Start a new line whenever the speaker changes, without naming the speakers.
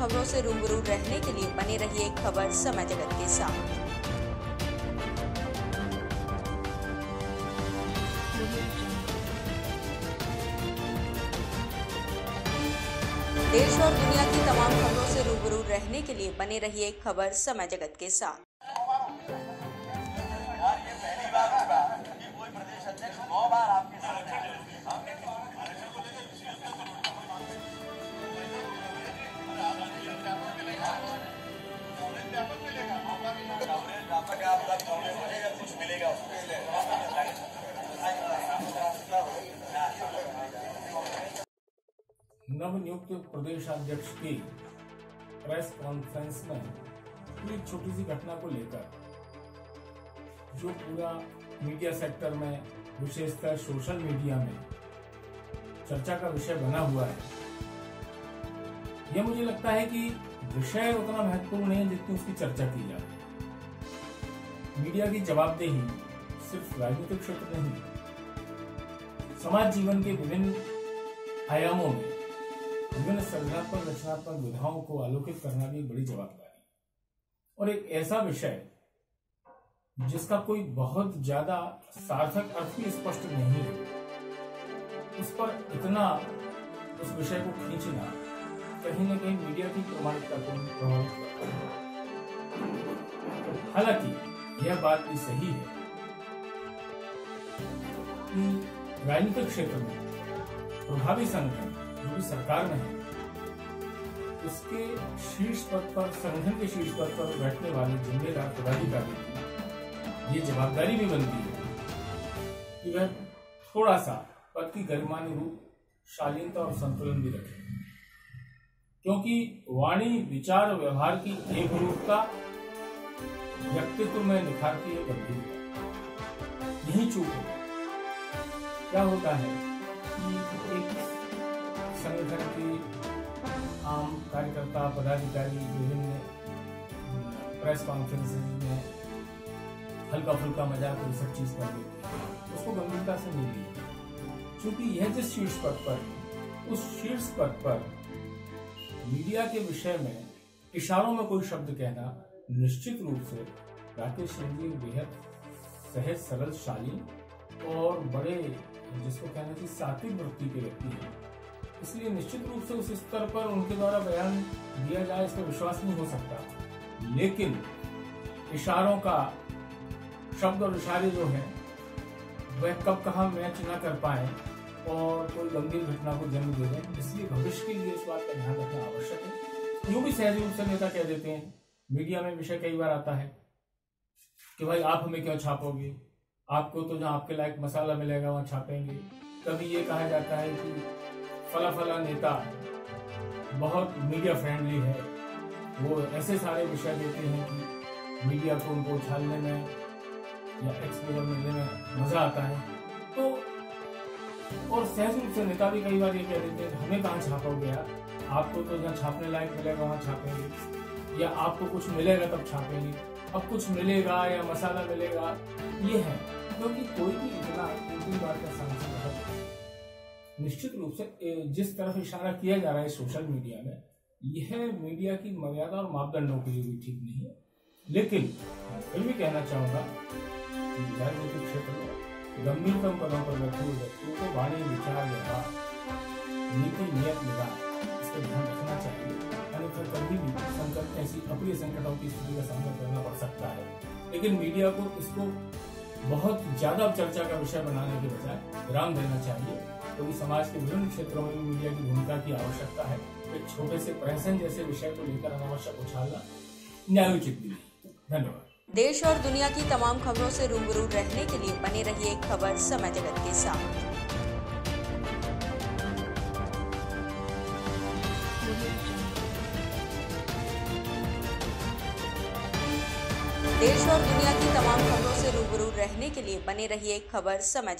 खबरों से रूबरू रहने के लिए बने रहिए खबर समय जगत के साथ। देश और दुनिया की तमाम खबरों से रूबरू रहने के लिए बने रहिए खबर समय जगत के साथ।
नवनियुक्त प्रदेशाध्यक्ष की प्रेस कॉन्फ्रेंस में पूरी छोटी सी घटना को लेकर जो पूरा मीडिया सेक्टर में विशेषकर सोशल मीडिया में चर्चा का विषय बना हुआ है। यह मुझे लगता है कि विषय उतना महत्वपूर्ण नहीं है जितनी उसकी चर्चा की जा रही है मीडिया की जवाबदेही सिर्फ़ राजनीतिक क्षेत्र नहीं समाज जीवन के विभिन्न आयामों में विभिन्न सृजनात्मक रचनात्मक विधाओं को आलोकित करना भी बड़ी जवाबदारी और एक ऐसा विषय जिसका कोई बहुत ज़्यादा सार्थक अर्थ भी स्पष्ट नहीं है, उस पर इतना उस विषय को खींचना कहीं ना कहीं मीडिया की प्रमाणिकता को प्रभावित करता है। हालाँकि यह बात भी सही है कि राजनीतिक क्षेत्र में प्रभावी संगठन, जो भी सरकार में है उसके शीर्ष पद पर, संगठन के शीर्ष पद पर बैठने वाले जिम्मेदार पदाधिकारी की ये जवाबदारी भी बनती है कि वह थोड़ा सा पद की गरिमानी रूप शालीनता और संतुलन भी रखे। क्योंकि वाणी, विचार व्यवहार की एक रूपता व्यक्तित्व में निखारती है गंभीरता यही चूक है। क्या होता है कि एक संगठन के आम कार्यकर्ता, पदाधिकारी विभिन्न प्रेस कॉन्फ्रेंस में हल्का फुल्का मज़ाक और सब चीज़ कर देते हैं। उसको गंभीरता से नहीं ली चूँकि यह जिस शीर्ष पद पर, उस शीर्ष पद पर मीडिया के विषय में इशारों में कोई शब्द कहना निश्चित रूप से राकेश सिंह जी बेहद सहज, सरल, शालीन और बड़े, जिसको कहना चाहिए सात्विक वृत्ति के व्यक्ति हैं। इसलिए निश्चित रूप से उस स्तर पर उनके द्वारा बयान दिया जाए इस पर विश्वास नहीं हो सकता। लेकिन इशारों का शब्द और इशारे जो हैं, वह कब कहा मैच न कर पाए और कोई गंभीर घटना को जन्म दे दें, इसलिए भविष्य के लिए इस बात का ध्यान रखना आवश्यक है। यूँ भी सहज रूप से नेता कह देते हैं, मीडिया में विषय कई बार आता है कि भाई आप हमें क्यों छापोगे? आपको तो जहाँ आपके लायक मसाला मिलेगा, वहाँ छापेंगे। कभी ये कहा जाता है कि फला फला नेता बहुत मीडिया फ्रेंडली है। वो ऐसे सारे विषय देते हैं कि मीडिया को उनको उछालने में या एक्सपोजर मिलने में मज़ा आता है। तो और सहज रूप से नेता भी कई बार ये कह देते हैं, हमें कहाँ छापोगे यार? आपको तो जहाँ छापने लायक मिलेगा, वहाँ छापेंगे। या आपको कुछ मिलेगा तब छापेंगे। अब कुछ मिलेगा या मसाला मिलेगा, ये है। क्योंकि कोई भी इतना तीन बार का सांसद निश्चित रूप से जिस तरफ़ इशारा किया जा रहा है सोशल मीडिया में, यह मीडिया की मर्यादा और मापदंडों के लिए भी ठीक नहीं है। लेकिन फिर भी कहना चाहूँगा कि राजनीतिक क्षेत्र में गंभीरतम पदों पर बैठे हुए व्यक्तियों को वाणी, विचार, व्यवहार, नीति, नियत निगाह इस पर ध्यान रखना चाहिए। अन्यथा कभी भी संकट, ऐसी अप्रिय संकटों की स्थिति का सामना करना पड़ सकता है। लेकिन मीडिया को इसको बहुत ज़्यादा चर्चा का विषय बनाने के बजाय विराम देना चाहिए, क्योंकि तो समाज के विभिन्न क्षेत्रों में मीडिया की भूमिका की आवश्यकता है। एक छोटे से प्रहसन जैसे विषय को लेकर अनावश्यक उछालना न्यायोचित भी धन्यवाद।
देश और दुनिया की तमाम खबरों से रूबरू रहने के लिए बने रहिए खबर समय जगत के साथ। देश और दुनिया की तमाम खबरों से रूबरू रहने के लिए बने रहिए खबर समय